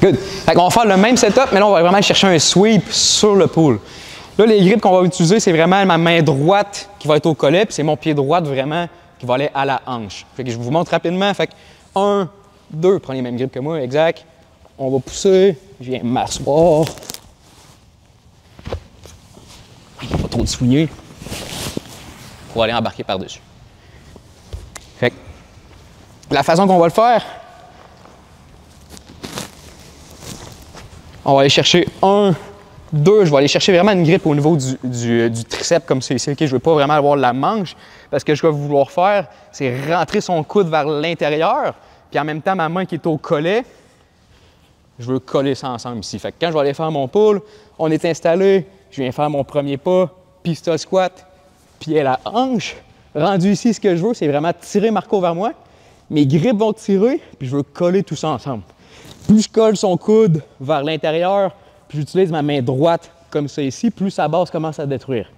Good. Fait qu'on va faire le même setup, mais là, on va vraiment chercher un sweep sur le pool. Là, les grips qu'on va utiliser, c'est vraiment ma main droite qui va être au collet, puis c'est mon pied droit vraiment qui va aller à la hanche. Fait que je vous montre rapidement. Fait que un, deux, prenez les mêmes grips que moi, exact. On va pousser, je viens m'asseoir. Pas trop de souiller pour aller embarquer par-dessus. Fait que la façon qu'on va le faire, on va aller chercher un, deux, je vais aller chercher vraiment une grippe au niveau du, du, triceps comme c'est ici. Je ne veux pas vraiment avoir la manche parce que ce que je vais vouloir faire, c'est rentrer son coude vers l'intérieur, puis en même temps, ma main qui est au collet, je veux coller ça ensemble ici. Fait que quand je vais aller faire mon pull, on est installé, je viens faire mon premier pas, pistol squat, pied à la hanche. Rendu ici, ce que je veux, c'est vraiment tirer Marco vers moi. Mes grippes vont tirer, puis je veux coller tout ça ensemble. Plus je colle son coude vers l'intérieur, puis j'utilise ma main droite comme ça ici, plus sa base commence à détruire.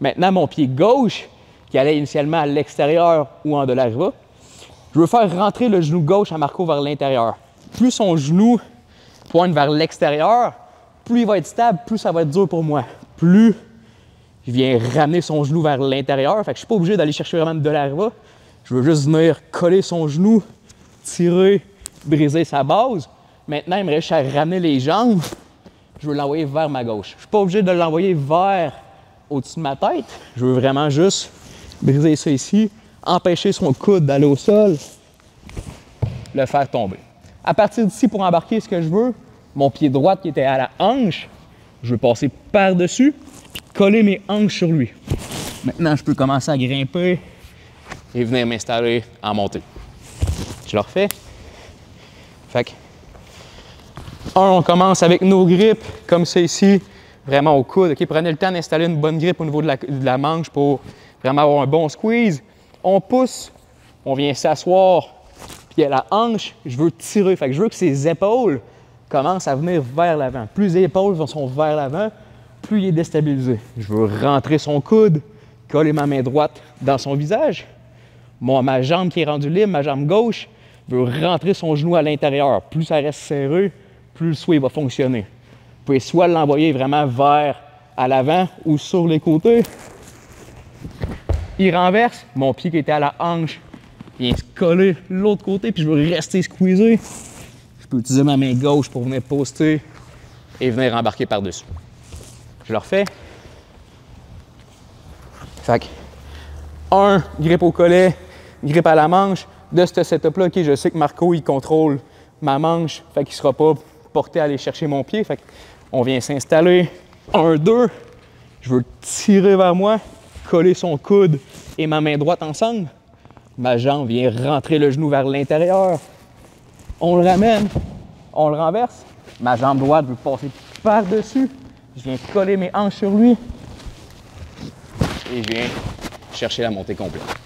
Maintenant, mon pied gauche, qui allait initialement à l'extérieur ou en de la je veux faire rentrer le genou gauche à Marco vers l'intérieur. Plus son genou pointe vers l'extérieur, plus il va être stable, plus ça va être dur pour moi. Plus il vient ramener son genou vers l'intérieur. Fait que je suis pas obligé d'aller chercher vraiment de la Je veux juste venir coller son genou, tirer, briser sa base. Maintenant, il me reste à ramener les jambes. Je veux l'envoyer vers ma gauche. Je suis pas obligé de l'envoyer vers au-dessus de ma tête. Je veux vraiment juste briser ça ici, empêcher son coude d'aller au sol, le faire tomber. À partir d'ici, pour embarquer ce que je veux, mon pied droit qui était à la hanche, je veux passer par-dessus, puis coller mes hanches sur lui. Maintenant, je peux commencer à grimper et venir m'installer en montée. Je le refais. Fait que, un, on commence avec nos grippes, comme c'est ici, vraiment au coude. Prenez le temps d'installer une bonne grippe au niveau de la, de la manche pour vraiment avoir un bon squeeze. On pousse, on vient s'asseoir, puis à la hanche, je veux tirer. Fait que je veux que ses épaules commencent à venir vers l'avant. Plus les épaules sont vers l'avant, plus il est déstabilisé. Je veux rentrer son coude, coller ma main droite dans son visage. Moi, ma jambe qui est rendue libre, ma jambe gauche, veut rentrer son genou à l'intérieur. Plus ça reste serré, plus le sway va fonctionner. Vous pouvez soit l'envoyer vraiment vers à l'avant ou sur les côtés. Il renverse, mon pied qui était à la hanche vient se coller l'autre côté, puis je veux rester squeezé. Je peux utiliser ma main gauche pour venir poster et venir embarquer par-dessus. Je le refais. Fait que, un, grippe au collet, grippe à la manche. De ce setup-là, OK, je sais que Marco, il contrôle ma manche, fait qu'il sera pas aller chercher mon pied. On vient s'installer. Un, deux. Je veux tirer vers moi, coller son coude et ma main droite ensemble. Ma jambe vient rentrer le genou vers l'intérieur. On le ramène, on le renverse. Ma jambe droite veut passer par-dessus. Je viens coller mes hanches sur lui. Et je viens chercher la montée complète.